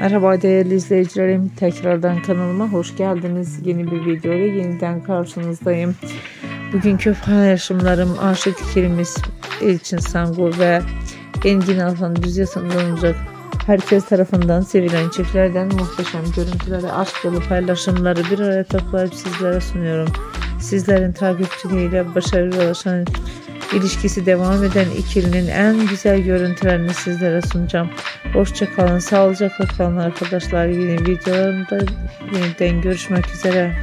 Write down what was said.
Merhaba değerli izleyicilerim. Tekrardan kanalıma hoş geldiniz. Yeni bir video yeniden karşınızdayım. Bugünkü paylaşımlarım Aşık ikilimiz Elçin Sangur ve Engin Alhan Düz olacak. Herkes tarafından sevilen çiftlerden muhteşem görüntüleri, aşk dolu paylaşımları bir araya toplayıp sizlere sunuyorum. Sizlerin takipçiliğiyle başarılı ulaşan ilişkisi devam eden ikilinin en güzel görüntülerini sizlere sunacağım. Hoşçakalın, sağlıcakla kalın arkadaşlar. Yeni videolarımda yeniden görüşmek üzere.